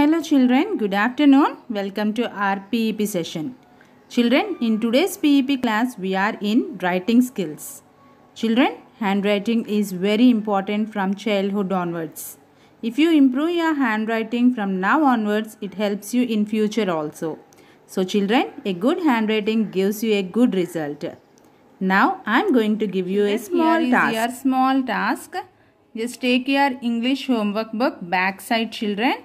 Hello children, good afternoon. Welcome to our PEP session. Children, in today's PEP class we are in writing skills. Children, handwriting is very important from childhood onwards. If you improve your handwriting from now onwards, it helps you in future also. So children, a good handwriting gives you a good result. Now I am going to give you a small task. Your small task. Just take your English homework book backside children.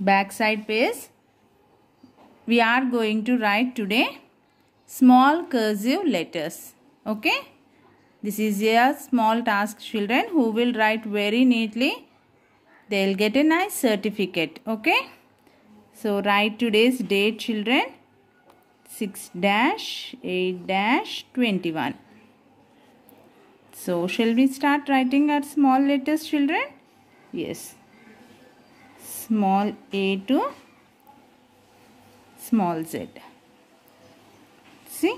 Backside page. We are going to write today small cursive letters. Okay. This is a small task children who will write very neatly. They will get a nice certificate. Okay. So write today's date children 6 dash 8 dash 21. So shall we start writing our small letters children? Yes. Small a to small z. See?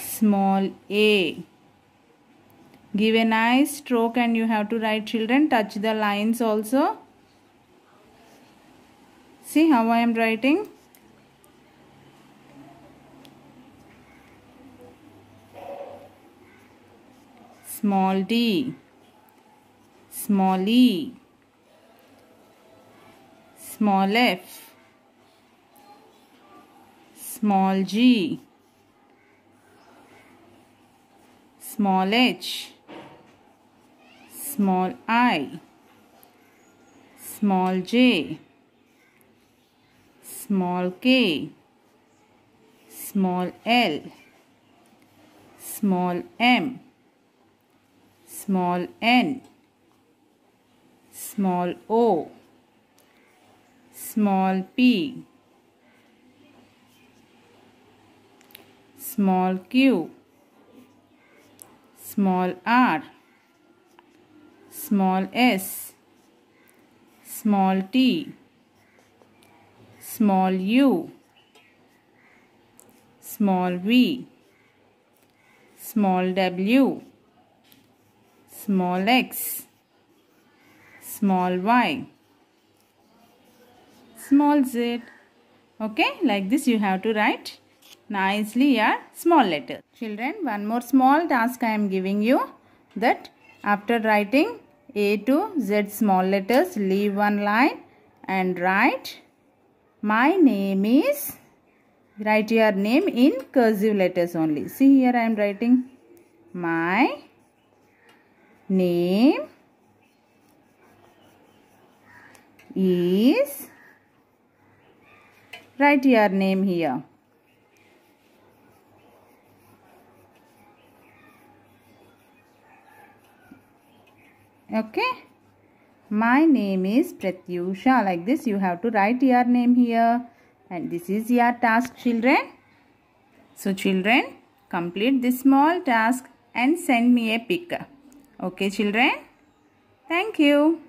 Small a. Give a nice stroke and you have to write children. Touch the lines also. See how I am writing? small d, small e, small f, small g, small h, small i, small j, small k, small l, small m small n, small o, small p, small q, small r, small s, small t, small u, small v, small w. Small x, small y, small z. Okay, like this you have to write nicely your small letters. Children, one more small task I am giving you that after writing A to Z small letters, leave one line and write my name is write your name in cursive letters only. See here I am writing my name is write your name here. Okay? My name is pratyusha. Like this you have to write your name here. And this is your task children. So children complete this small task and send me a pic. Okay children? Thank you.